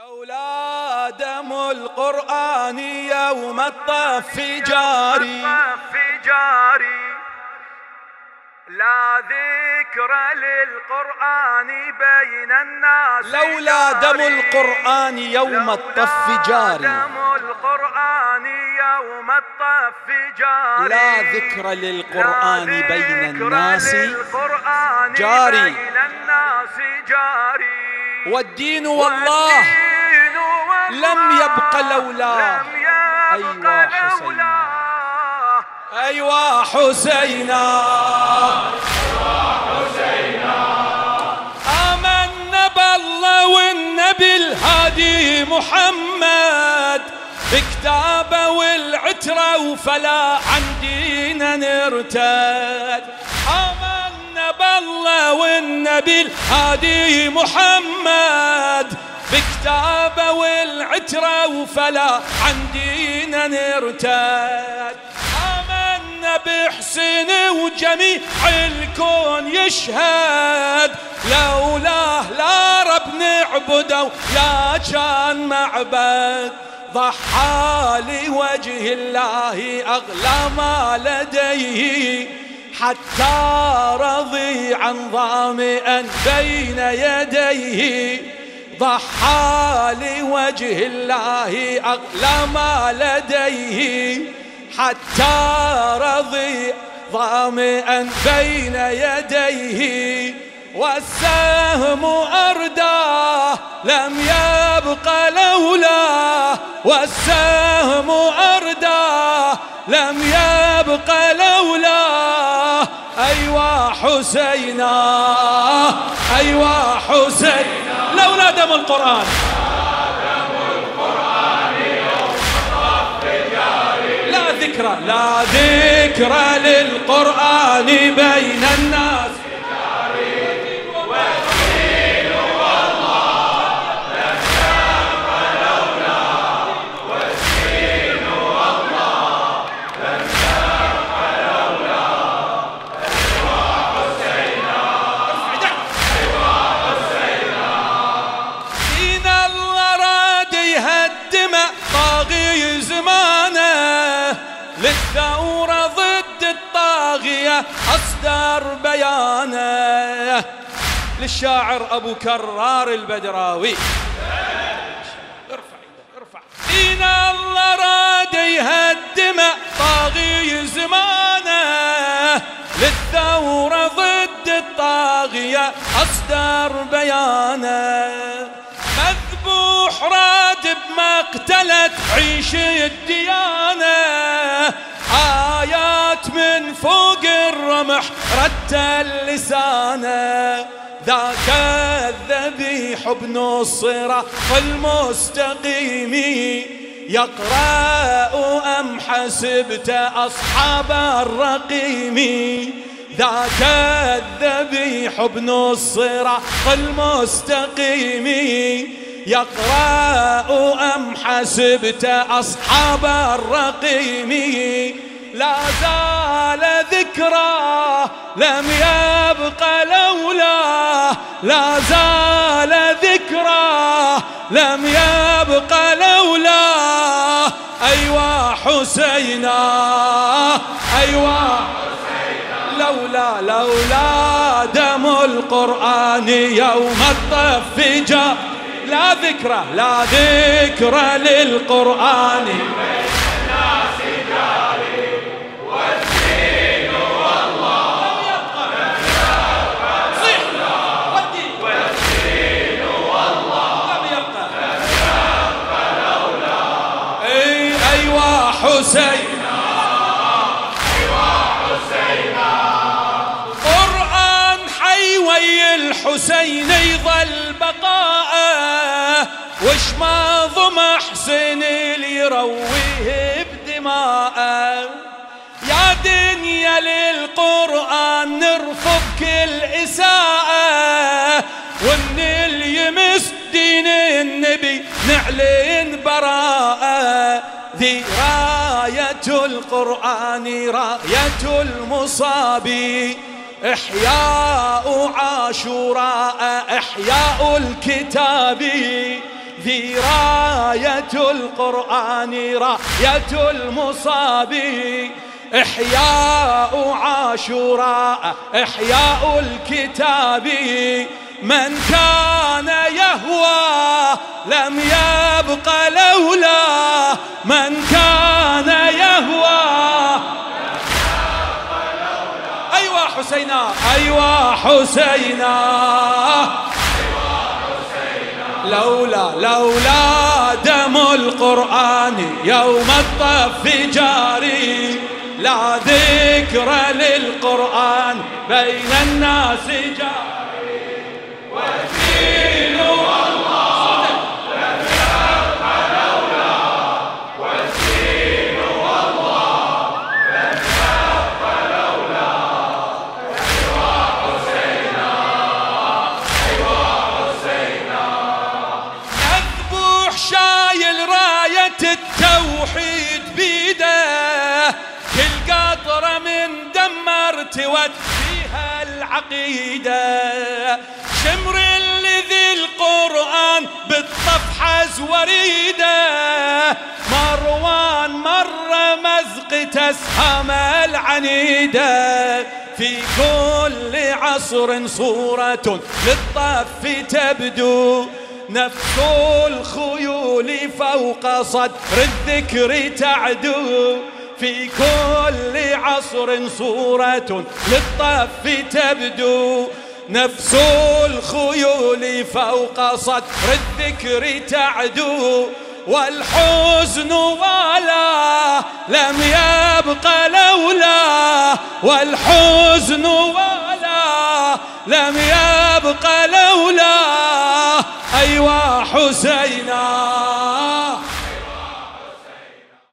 لولا دم القرآن يوم الطف جاري. جاري. لا ذكر للقرآن بين الناس لولا دم القرآن يوم الطف جاري. دم القرآن يوم الطف جاري. لا ذكر للقرآن بين الناس جاري. بين الناس جاري. والدين والله لم يبق لولا. أيوا حسينا. أيوا حسينا. آمنا بالله والنبي الهادي محمد. بكتابه والعترة وفلا عن دينا نرتد. آمنا بالله والنبي الهادي محمد. بكتابه والعترة وفلا عن دينا نرتد آمنا بحسن وجميع الكون يشهد. لولاه لا رب نعبده لا كان معبد. ضحى لوجه الله أغلى ما لديه. حتى رضي عن ظامئا بين يديه. ضحى لوجه الله أغلى ما لديه حتى رضي ظامئا بين يديه. والسهم أرداه لم يبق لولاه والسهم أرداه لم يبق لولاه أيوا حسينا أيوا حسين لولا دم القرآن. لا ذكرى لا ذكرى للقرآن بين الناس. أصدر بيانه للشاعر أبو كرار البدراوي. ارفع ارفع. دين الله راد يهدم طاغي زمانه للثورة ضد الطاغية أصدر بيانه. مذبوح راد بمقتلة عيش الديانة آيات من فوق الرمح رتل لسانه ذاك الذبيح الصراط المستقيم. يقرأ أم حسبت أصحاب الرقيم. ذاك الذبيح ابن الصراط المستقيم. يقرأ أم حسبت أصحاب الرقيم. لا زال ذكرى لم يبق لولا. لا زال ذكرى لم يبق لولا. أيوا حسينا أيوا لولا لولا دم القرآن يوم الطف جاء. لا ذكرى لا ذكرى للقرآن. حسين قرآن حي وي الحسين يظل بقاءه وش ما ضم حسين اللي يرويه بدماءه؟ يا دنيا للقرآن القرآن رأية المصاب إحياء عاشوراء إحياء الكتاب. ذي راية القرآن رأية المصاب إحياء عاشوراء إحياء الكتاب. من كان يهوى لم يبق لولا من كان حسينا أيوة حسينا. لولا لولا دم القرآن يوم الطف جاري لا ذكر للقرآن بين الناس جاري. التوحيد بيده كل قطرة من دم ارتوت فيها العقيدة. شمر الذي القرآن بالطفحة وريده مروان مر مزق تسهم العنيدة في كل عصر صورة للطف تبدو. نفس الخيول فوق صدر الذكر تعدو. في كل عصر صورة للطف تبدو. نفس الخيول فوق صدر الذكر تعدو. والحزن ولا لم يبق لولا. والحزن ولا لم يبق لولا.